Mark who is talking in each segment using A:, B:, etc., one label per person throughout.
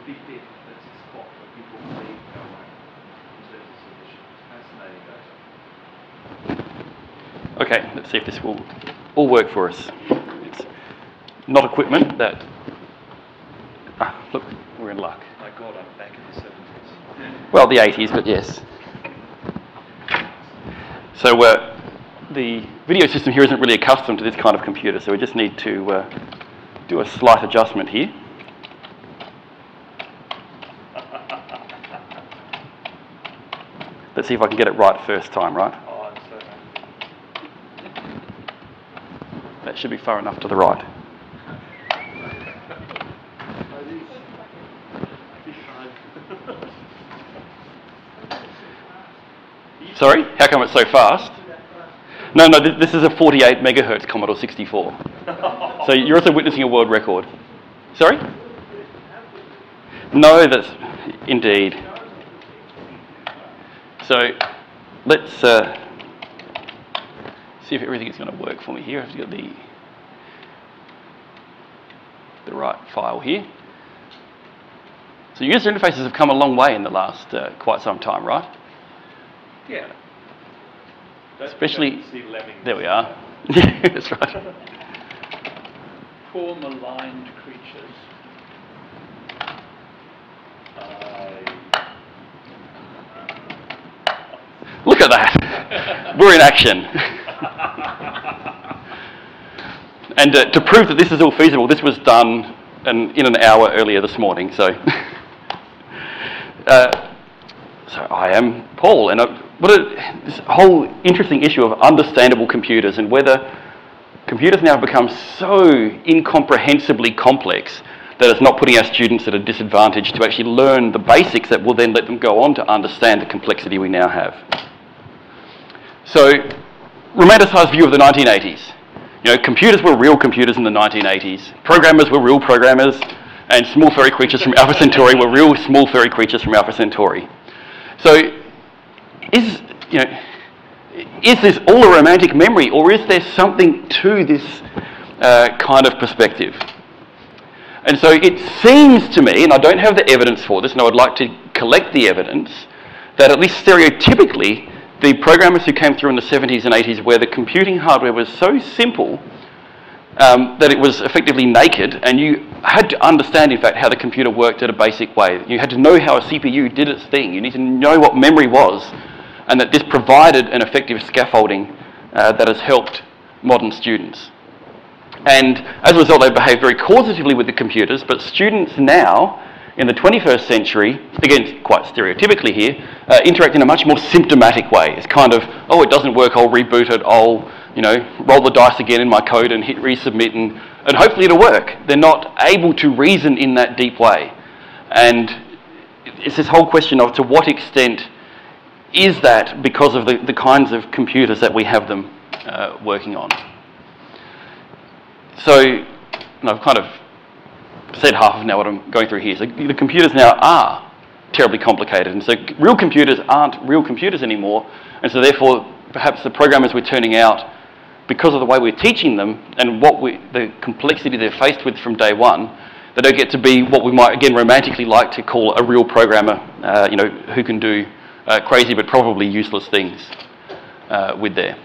A: a big bit that's a spot where people believe go away in terms of solutions. Fascinating data.
B: Okay, let's see if this will all work for us. It's not equipment that. Ah, look, we're in luck.
A: My God, I'm back in the 70s.
B: Well, the 80s, but yes. So uh, the video system here isn't really accustomed to this kind of computer, so we just need to uh, do a slight adjustment here. Let's see if I can get it right first time, right?
A: Oh, I'm so happy.
B: That should be far enough to the right. Sorry? How come it's so fast? No, no, this, this is a 48 megahertz Commodore 64. So you're also witnessing a world record. Sorry? No, that's indeed. So let's uh, see if everything is going to work for me here. I've got the the right file here. So user interfaces have come a long way in the last uh, quite some time, right?
A: Yeah. Don't-
B: Especially-
A: don't see lemmings.
B: There we are. That's right.
C: Poor maligned creatures. I
B: Look at that. We're in action. And uh, to prove that this is all feasible, this was done an, in an hour earlier this morning. So, uh, so I am Paul, and what a, this whole interesting issue of understandable computers and whether computers now have become so incomprehensibly complex that it's not putting our students at a disadvantage to actually learn the basics that will then let them go on to understand the complexity we now have. So, romanticised view of the 1980s. You know, computers were real computers in the 1980s. Programmers were real programmers, and small furry creatures from Alpha Centauri were real small furry creatures from Alpha Centauri. So, is you know, is this all a romantic memory, or is there something to this uh, kind of perspective? And so it seems to me, and I don't have the evidence for this, and I would like to collect the evidence, that at least stereotypically, the programmers who came through in the 70s and 80s, where the computing hardware was so simple um, that it was effectively naked, and you had to understand, in fact, how the computer worked in a basic way. You had to know how a CPU did its thing. You need to know what memory was, and that this provided an effective scaffolding uh, that has helped modern students. And as a result, they behave very causatively with the computers, but students now, in the 21st century, again, quite stereotypically here, uh, interact in a much more symptomatic way. It's kind of, oh, it doesn't work, I'll reboot it, I'll, you know, roll the dice again in my code and hit resubmit, and, and hopefully it'll work. They're not able to reason in that deep way. And it's this whole question of to what extent is that because of the, the kinds of computers that we have them uh, working on. So, and I've kind of said half of now what I'm going through here. So the computers now are terribly complicated, and so real computers aren't real computers anymore, and so therefore perhaps the programmers we're turning out, because of the way we're teaching them and what we, the complexity they're faced with from day one, they don't get to be what we might again romantically like to call a real programmer, uh, you know, who can do uh, crazy but probably useless things uh, with there.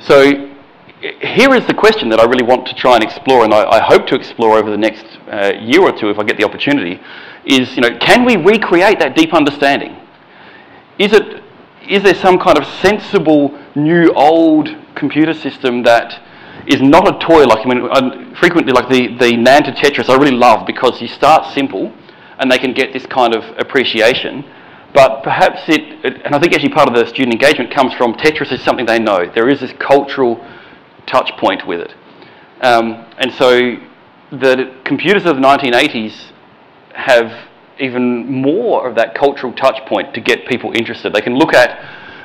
B: So here is the question that I really want to try and explore, and I, I hope to explore over the next uh, year or two if I get the opportunity, is, you know, can we recreate that deep understanding? Is, it, is there some kind of sensible, new, old computer system that is not a toy like, I mean, uh, frequently like the, the NAND to Tetris I really love because you start simple and they can get this kind of appreciation, but perhaps it, and I think actually part of the student engagement comes from Tetris is something they know. There is this cultural touch point with it. Um, and so the computers of the 1980s have even more of that cultural touch point to get people interested. They can look at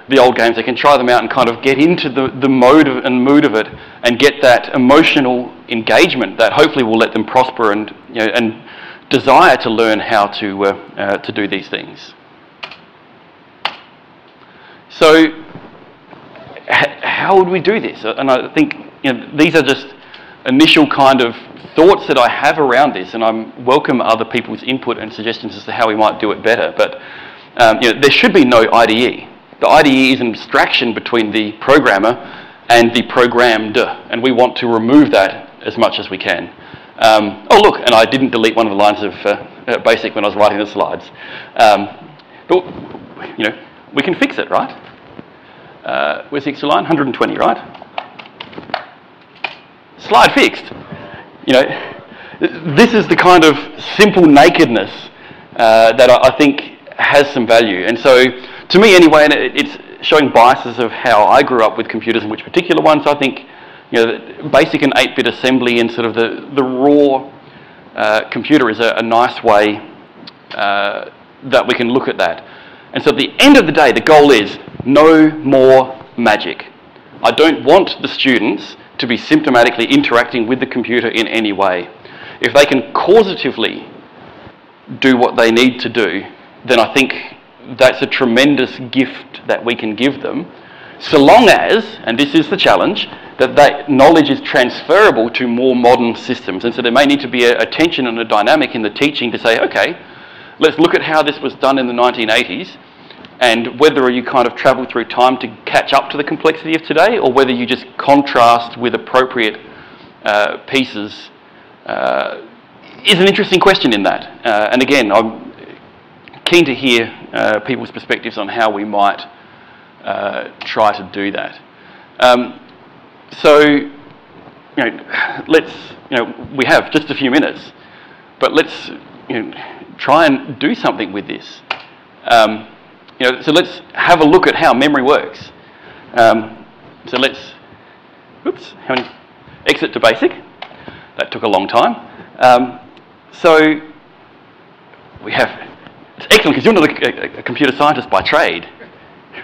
B: the old games, they can try them out and kind of get into the, the mode of, and mood of it and get that emotional engagement that hopefully will let them prosper and, you know, and desire to learn how to, uh, uh, to do these things. So how would we do this? And I think you know, these are just initial kind of thoughts that I have around this, and I welcome other people's input and suggestions as to how we might do it better. But um, you know, there should be no IDE. The IDE is an abstraction between the programmer and the programmed, and we want to remove that as much as we can. Um, oh look, and I didn't delete one of the lines of uh, uh, BASIC when I was writing the slides. Um, but you know, we can fix it, right? Uh, where's the extra line? 120, right? Slide fixed. You know, this is the kind of simple nakedness uh, that I, I think has some value. And so, to me anyway, and it, it's showing biases of how I grew up with computers and which particular ones. I think, you know, BASIC and 8-bit assembly and sort of the, the raw uh, computer is a, a nice way uh, that we can look at that. And so at the end of the day, the goal is no more magic. I don't want the students to be symptomatically interacting with the computer in any way. If they can causatively do what they need to do, then I think that's a tremendous gift that we can give them, so long as, and this is the challenge, that that knowledge is transferable to more modern systems. And so there may need to be a, a tension and a dynamic in the teaching to say, okay, let's look at how this was done in the 1980s and whether you kind of travel through time to catch up to the complexity of today or whether you just contrast with appropriate uh, pieces uh, is an interesting question in that. Uh, and again, I'm keen to hear uh, people's perspectives on how we might uh, try to do that. Um, so, you know, let's, you know, we have just a few minutes, but let's, you know, try and do something with this. Um, you know, so let's have a look at how memory works. Um, so let's, oops, how many? Exit to BASIC. That took a long time. Um, so we have, it's excellent because you're not a, a, a, computer scientist by trade,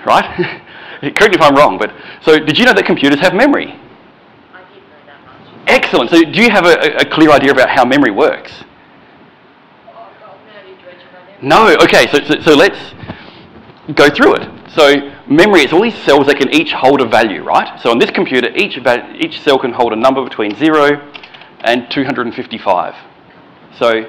B: right? Correct me if I'm wrong, but so did you know that computers have memory?
D: I did know that much.
B: Excellent. So do you have a, a clear idea about how memory works?
D: Oh, God, now you dredge my memory.
B: No. Okay. So, so, so let's go through it. So memory is all these cells that can each hold a value, right? So on this computer, each, va- each cell can hold a number between 0 and 255. So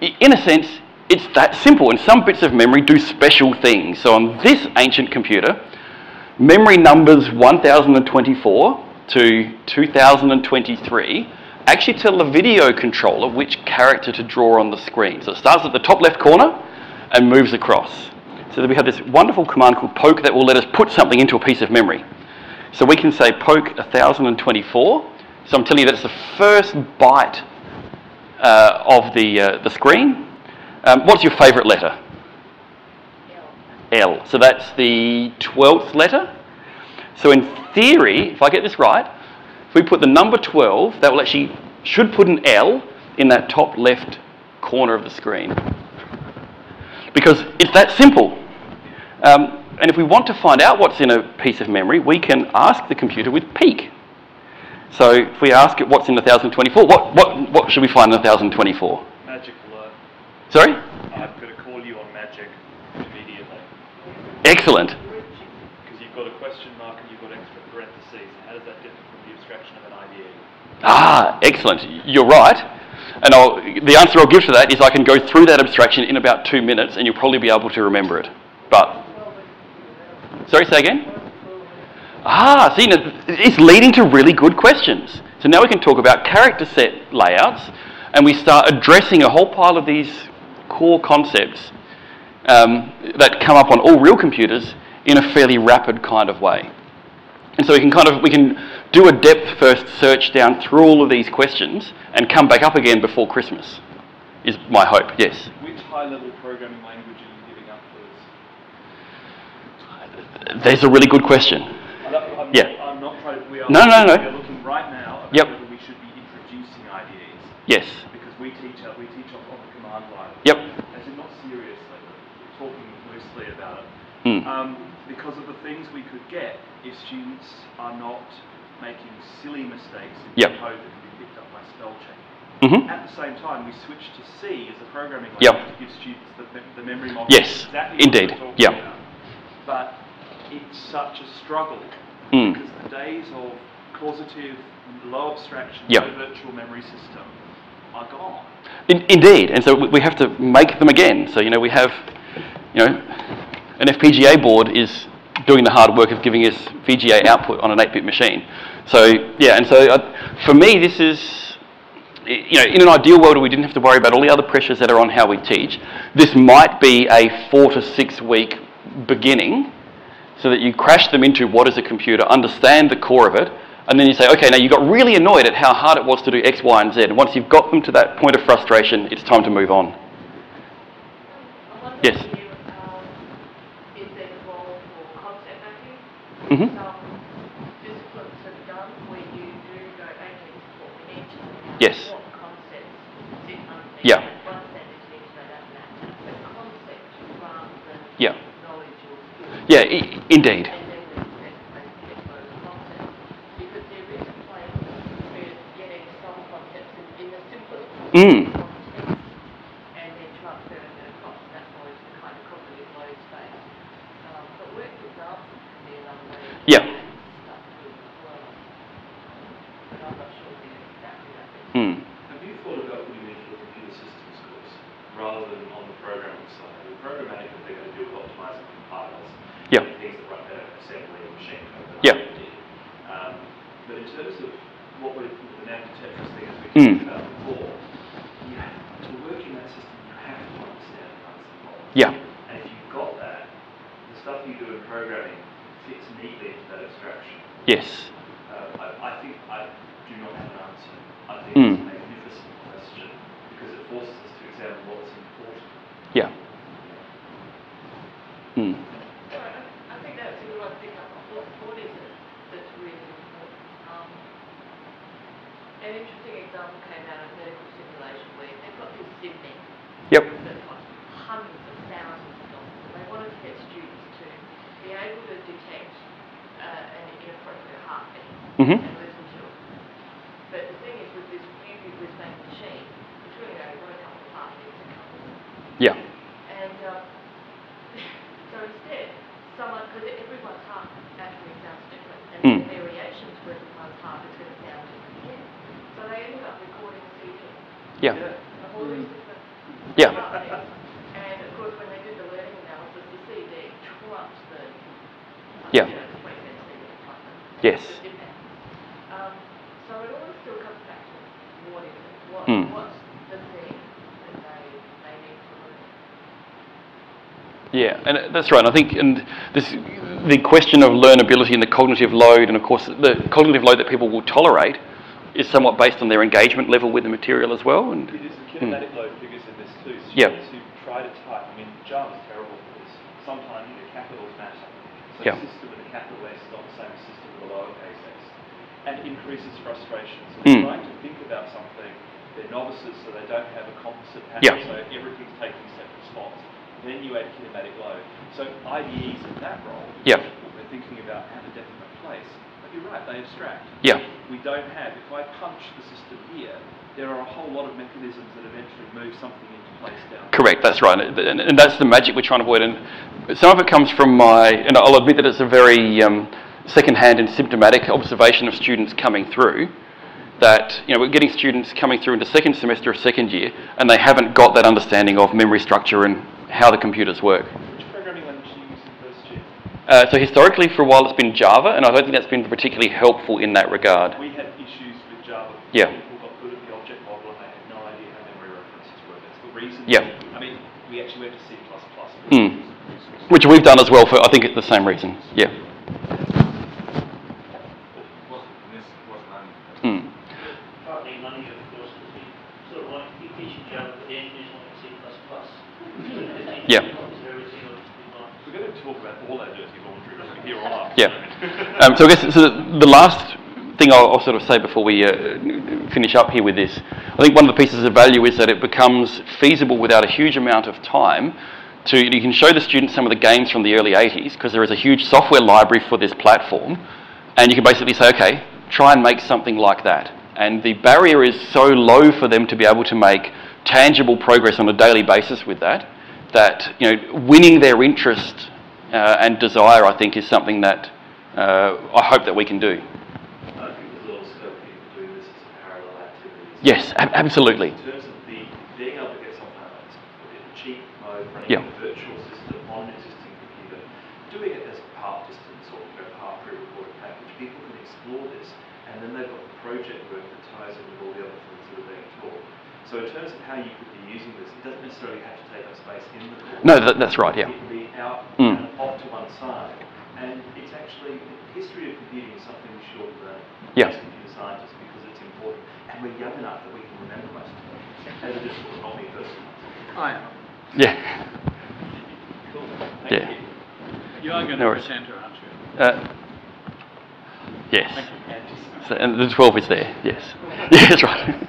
B: in a sense, it's that simple, and some bits of memory do special things. So on this ancient computer, memory numbers 1024 to 2023 actually tell the video controller which character to draw on the screen. So it starts at the top left corner and moves across. So that we have this wonderful command called poke that will let us put something into a piece of memory. So we can say poke 1024. So I'm telling you that's the first byte uh, of the, uh, the screen. Um, what's your favourite letter?
D: L.
B: L. So that's the 12th letter. So in theory, if I get this right, if we put the number 12, that will actually, should put an L in that top left corner of the screen. Because it's that simple. Um, and if we want to find out what's in a piece of memory, we can ask the computer with peek. So if we ask it what's in 1024, what, what, what should we find in 1024?
C: Magic alert.
B: Sorry?
C: I've got to call you on magic immediately.
B: Excellent.
C: Because you've got a question mark and you've got extra parentheses. How does that differ from the abstraction of an IDE?
B: Ah, excellent. You're right. And I'll, the answer I'll give to that is I can go through that abstraction in about two minutes and you'll probably be able to remember it. But, sorry, say again? Ah, see, it's leading to really good questions. So now we can talk about character set layouts and we start addressing a whole pile of these core concepts um, that come up on all real computers in a fairly rapid kind of way. And so we can kind of we can do a depth first search down through all of these questions and come back up again before Christmas. Is my hope. Yes.
C: Which high-level programming language are you giving up for
B: There's a really good question.
C: I'm,
B: Yeah.
C: I'm not trying to. We are
B: No, no, no.
C: We are looking right now about
B: Yep.
C: whether we should be introducing IDEs
B: Yes.
C: because we teach uh, we teach off on the command line.
B: Yep.
C: As in not seriously, but talking loosely about it.
B: Hmm.
C: Um, because of the things we could get if students are not making silly mistakes in
B: Yep.
C: code that can be picked up by spell check.
B: Mhm.
C: At the same time, we switch to C as a programming
B: Yep.
C: language to give students the, the memory model.
B: Yes,
C: exactly
B: indeed.
C: we're
B: Yep.
C: about. But it's such a struggle
B: Mm.
C: because the days of causative, low abstraction,
B: Yeah.
C: low virtual memory system are gone.
B: In, indeed, and so we- we have to make them again. So you know we have, you know, an FPGA board is doing the hard work of giving us VGA output on an 8-bit machine. So yeah, and so uh, for me this is, you know, in an ideal world where we didn't have to worry about all the other pressures that are on how we teach, this might be a four to six week beginning, so that you crash them into what is a computer, understand the core of it, and then you say, okay, now you got really annoyed at how hard it was to do X, Y, and Z. And once you've got them to that point of frustration, it's time to move on. Yes.
D: um, is there a role for concept mapping?
B: Mhm.
D: Some disciplines have done where you do go, okay, this is what we need to know.
B: Yes.
D: What concepts sit underneath
B: Yeah.
D: that. One thing is need to know that map, but concepts rather than
B: Yeah. Yeah, indeed.
D: And then the next phase get those concepts. Because there is a place for getting some concepts in, in the simplest
B: Mm.
D: context and then transferring it across that knowledge to kind of cognitive load space. Um, but work examples can be another way of
B: Yeah.
D: doing stuff too as well. But I'm not sure the exactly that is.
B: Mm.
A: Have you thought about putting into a computer systems course rather than on the programming side? The programmatic, they're going to do with optimizing compilers.
B: Yeah.
A: and Things that run better assembly and machine code. than
B: Yeah.
A: Um, but in terms of what we, the NAND Tetris thing as we
B: Mm.
A: about before, you have, to work in that system, you have to understand the nuts and.
B: Yeah.
A: And if you've got that, the stuff you do in programming fits neatly into that abstraction.
B: Yes.
A: Uh, I, I think I do not have an answer. I think
B: Mm.
A: it's a magnificent question because it forces us to examine what's important.
B: Yeah. Mm.
D: So I, I think that's a good one to pick up on. What, what is it that's really important? Um, an interesting example came out of medical simulation where they've got this Sydney
B: Yep.
D: that cost hundreds of thousands of dollars. And they wanted to get students to be able to detect uh, an inappropriate heartbeat
B: Mhm.
D: and listen to it. But the thing is, with this beauty whiz-bang machine, it's really only got a couple of heartbeats a couple of
B: Yeah.
D: and uh, so instead, someone, because everyone's heart actually sounds different, and
B: Mm.
D: the variations for everyone's heart is going to sound different again. So they ended up recording a CD
B: Yeah.
D: of all these
B: Yeah.
D: And of course, when they did the learning analysis, the CD trumped the,
B: Yeah.
D: you know, the 20 minute CD trumped them.
B: Yes.
D: The. Um, so it always still comes back to what is it? What,
B: Mm.
D: What's the thing that they, they need to learn?
B: Yeah, and that's right. I think, and this, the question of learnability and the cognitive load, and of course, the cognitive load that people will tolerate, is somewhat based on their engagement level with the material as well. And
C: It is the
B: Hmm.
C: kinematic load figures in this too.
B: Yeah.
C: Students who try to type, I mean, Java's terrible for this. Sometimes the capitals matter. So
B: Yeah.
C: a system with a capital S is not the same system with a lowercase s. And it increases frustration. So they're
B: Hmm.
C: trying to think about something, they're novices, so they don't have a composite
B: Yeah.
C: pattern, so everything's taking separate spots. Then you add kinematic load. So IDEs in that role,
B: Yeah.
C: they're thinking about have a definite place. You're right, they abstract
B: yeah,
C: we don't have, if I punch the system here, there are a whole lot of mechanisms that eventually move something into place down
B: correct. That's right, and, and and that's the magic we're trying to avoid. And some of it comes from my, and I'll admit that it's a very um, second-hand and symptomatic observation of students coming through. That you know, we're getting students coming through into second semester of second year, and they haven't got that understanding of memory structure and how the computers work.
C: Which programming language do you use in first year?
B: Uh, so historically, for a while, it's been Java, and I don't think that's been particularly helpful in that regard.
C: We had issues with Java.
B: Yeah.
C: People got good at the object model and they had no idea how memory references work. That's the reason.
B: Yeah.
C: I mean, we actually went to C++.
B: Hmm. Which we've done as well for, I think, it's the same reason. Yeah. Hmm.
E: partly
C: all our dirty laundry here.
B: Yeah. Um, so I guess so the last thing I'll, I'll sort of say before we uh, finish up here with this, I think one of the pieces of value is that it becomes feasible without a huge amount of time to, you can show the students some of the games from the early 80s because there is a huge software library for this platform and you can basically say, okay, try and make something like that. And the barrier is so low for them to be able to make tangible progress on a daily basis with that, that you know, winning their interest uh, and desire, I think, is something that uh, I hope that we can do. Yes, ab absolutely.
A: In terms of the being able to get something like in cheap mode, running
B: yeah.
A: a virtual system on an existing computer, doing it as a part distance or you part pre-recorded package, people can explore this, and then they've got the project work that ties in with all the other things that are being taught. So in terms of how you could be using this, it doesn't necessarily have to take up space in the course.
B: No, that, that's right, yeah.
A: It can be out
B: Mm.
A: and off to one side. And it's actually, the history of computing is something we should all learn
B: Yeah.
A: as computer scientists because it's important. And we're young enough that we can remember most of it. As a discipline, not me personally.
C: I am.
B: Yeah.
C: Cool.
B: Yeah.
F: You are going
B: No
F: to
B: worries.
F: present her, aren't you?
B: Uh, yes.
F: Thank you.
B: So, and the 12 is there, yes. Yeah, that's right.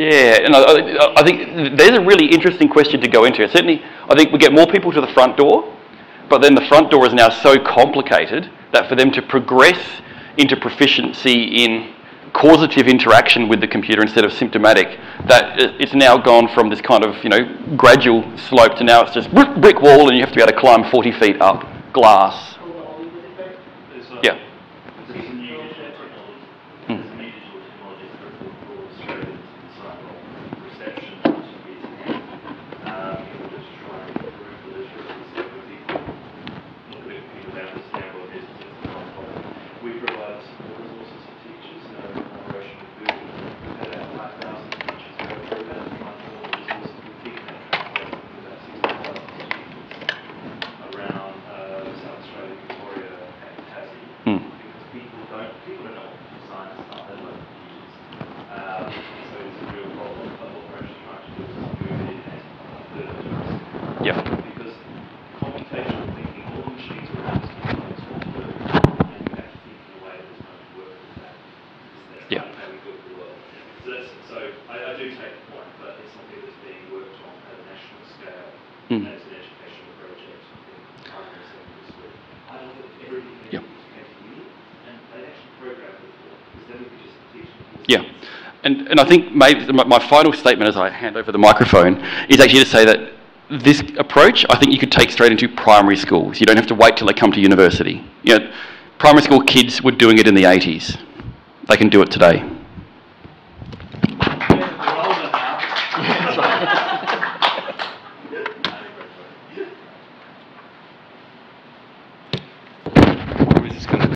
B: Yeah, and I, I- think there's a really interesting question to go into. Certainly, I think we get more people to the front door, but then the front door is now so complicated that for them to progress into proficiency in causative interaction with the computer instead of symptomatic, that it's now gone from this kind of you know gradual slope to now it's just brick wall and you have to be able to climb 40 feet up glass.
A: There's a,
B: Yeah.
A: There's a new digital technology. There's a new digital technology for for Australian design of reception to be um, in order to try and improve the literacy of people. Look at a computer now, understand what it is, it's not a problem. We provide support resources to teachers, uh, in collaboration with Google. We've had about five thousand teachers go through that, and try and all the resources we've taken that translate to about sixty thousand students around, uh, South Australia, Victoria, and Tassie
B: Hmm.
A: because people don't, people don't know what design is not, they love computers. Um, so it's a real problem, but what we're actually trying to do is move it and upload it to us.
B: Yeah.
A: Because computational thinking, all the machines around us can do is what to do, and you have to think in a way that's going to work with that. Because that's
B: Yeah.
A: kind of how we build the world. So that's, so I, I do take the point, but it's something that's being worked on at a national scale
B: Mm.
A: as an educational project in primary and secondary school. I don't think everything
B: Yeah.
A: is going to uni, and they actually program it for, because then we could just teach them.
B: Yeah. And, and I think maybe my, final statement as I hand over the microphone is actually to say that this approach, I think you could take straight into primary schools. You don't have to wait till they come to university. You know, primary school kids were doing it in the 80s. They can do it today.